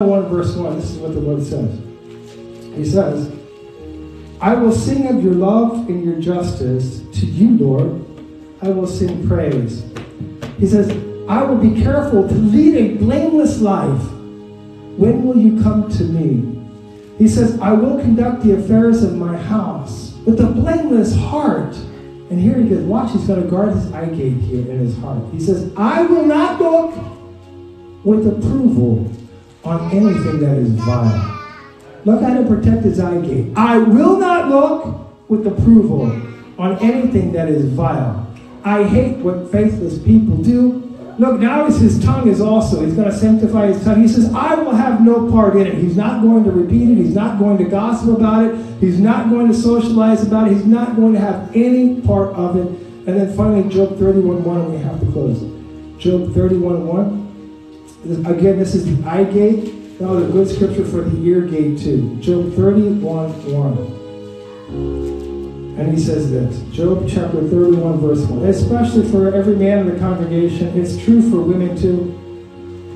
1 verse 1, this is what the Lord says. He says, I will sing of your love and your justice to you, Lord. I will sing praise. He says, I will be careful to lead a blameless life. When will you come to me? He says, I will conduct the affairs of my house with a blameless heart. And here he goes, watch, he's going to guard his eye gate here in his heart. He says, I will not look with approval on anything that is vile. Look how to protect his eye gate. I will not look with approval on anything that is vile. I hate what faithless people do. Look, now his tongue is also, he's going to sanctify his tongue. He says, I will have no part in it. He's not going to repeat it. He's not going to gossip about it. He's not going to socialize about it. He's not going to have any part of it. And then finally, Job 31 1, and we have to close. Job 31 1. Again, this is the eye gate. Now, the good scripture for the ear gate, too. Job 31 1. And he says this Job chapter 31, verse 1. Especially for every man in the congregation. It's true for women, too.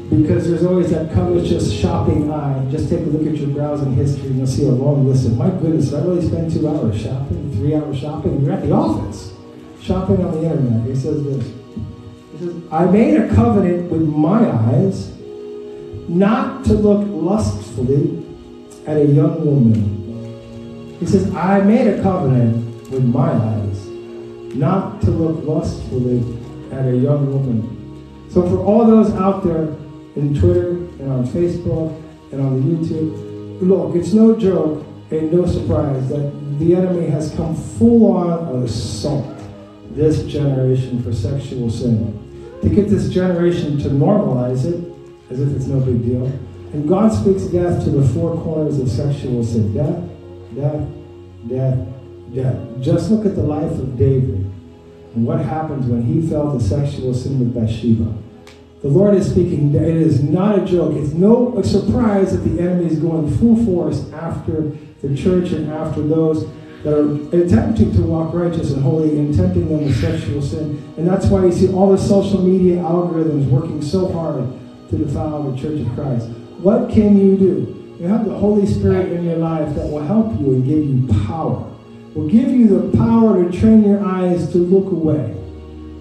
Because there's always that covetous shopping eye. Just take a look at your browsing history and you'll see a long list of, my goodness, I really spend two hours shopping, three hours shopping. You're at the office, shopping on the internet. He says this. I made a covenant with my eyes not to look lustfully at a young woman. He says, I made a covenant with my eyes not to look lustfully at a young woman. So for all those out there in Twitter and on Facebook and on YouTube, look, it's no joke and no surprise that the enemy has come full on assault this generation for sexual sin to get this generation to normalize it as if it's no big deal. And God speaks death to the four corners of sexual sin death, death, death, death. Just look at the life of David and what happens when he fell to sexual sin with Bathsheba. The Lord is speaking. It is not a joke. It's no surprise that the enemy is going full force after the church and after those Um, that are attempting to walk righteous and holy and tempting them with sexual sin. And that's why you see all the social media algorithms working so hard to defile the church of Christ. What can you do? You have the Holy Spirit in your life that will help you and give you power. Will give you the power to train your eyes to look away.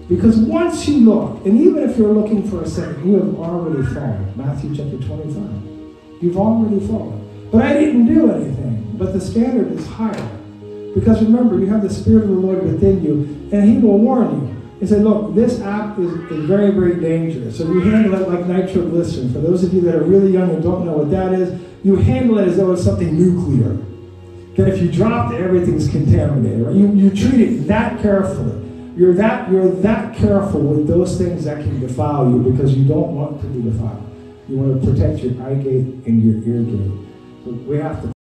Because once you look, and even if you're looking for a second, you have already fallen. Matthew chapter 25. You've already fallen. But I didn't do anything. But the standard is higher. Because remember, you have the Spirit of the Lord within you, and He will warn you. He said, look, this app is, is very, very dangerous. So you handle it like nitroglycerin. For those of you that are really young and don't know what that is, you handle it as though it's something nuclear. That if you drop it, everything's contaminated. Right? You, you treat it that carefully. You're that, you're that careful with those things that can defile you because you don't want to be defiled. You want to protect your eye gate and your ear gate. So we have to